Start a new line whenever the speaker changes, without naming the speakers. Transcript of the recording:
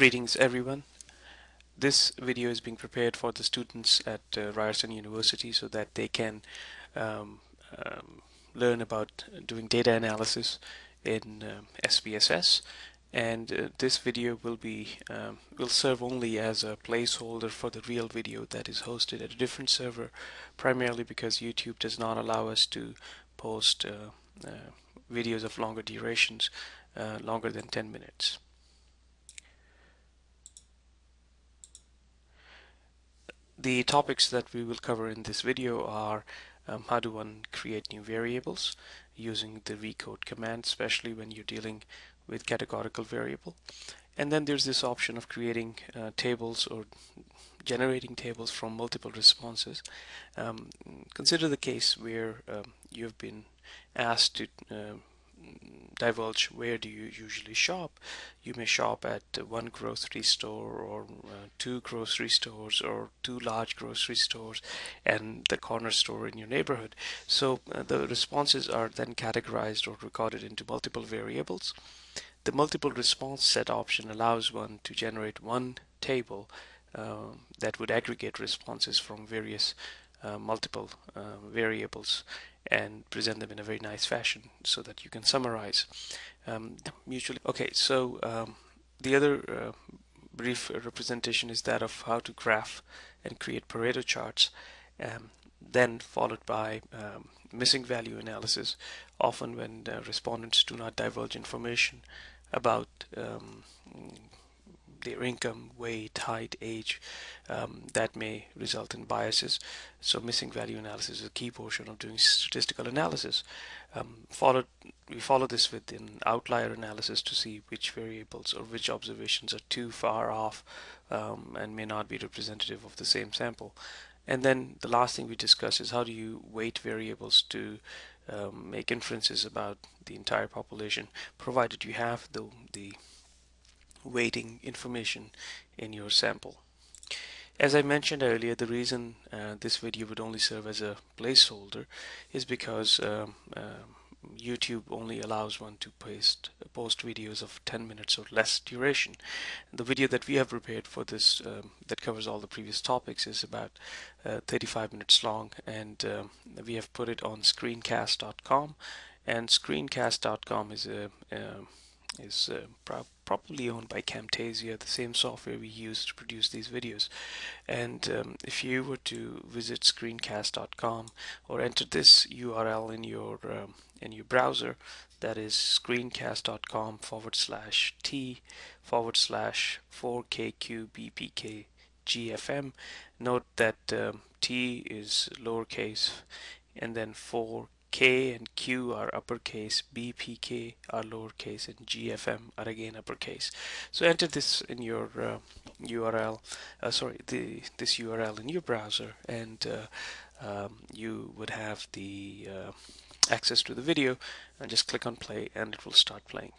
Greetings everyone. This video is being prepared for the students at uh, Ryerson University so that they can um, um, learn about doing data analysis in um, SPSS and uh, this video will be um, will serve only as a placeholder for the real video that is hosted at a different server primarily because YouTube does not allow us to post uh, uh videos of longer durations uh, longer than 10 minutes. The topics that we will cover in this video are um, how do one create new variables using the recode command, especially when you're dealing with categorical variable. And then there's this option of creating uh, tables or generating tables from multiple responses. Um, consider the case where um, you've been asked to uh, divulge where do you usually shop? You may shop at one grocery store or uh, two grocery stores or two large grocery stores and the corner store in your neighborhood. So uh, the responses are then categorized or recorded into multiple variables. The multiple response set option allows one to generate one table uh, that would aggregate responses from various uh, multiple uh, variables and present them in a very nice fashion so that you can summarize um, mutually. Okay, so um, the other uh, brief representation is that of how to graph and create Pareto charts, um, then followed by um, missing value analysis, often when respondents do not divulge information about um, their income, weight, height, age, um, that may result in biases. So missing value analysis is a key portion of doing statistical analysis. Um, followed, we follow this with an outlier analysis to see which variables or which observations are too far off um, and may not be representative of the same sample. And then the last thing we discuss is how do you weight variables to um, make inferences about the entire population, provided you have the, the weighting information in your sample. As I mentioned earlier, the reason uh, this video would only serve as a placeholder is because uh, YouTube only allows one to post, post videos of 10 minutes or less duration. The video that we have prepared for this um, that covers all the previous topics is about uh, 35 minutes long and we have put it on screencast.com and screencast.com is a, a is uh, pro probably owned by Camtasia, the same software we use to produce these videos. And um, if you were to visit screencast.com or enter this URL in your um, in your browser, that is screencast.com forward slash t forward slash 4kqbpk gfm. Note that um, t is lowercase and then 4 K and Q are uppercase, BPK are lowercase, and GFM are again uppercase. So enter this in your uh, URL, uh, sorry, the this URL in your browser, and uh, um, you would have the uh, access to the video. And just click on play, and it will start playing.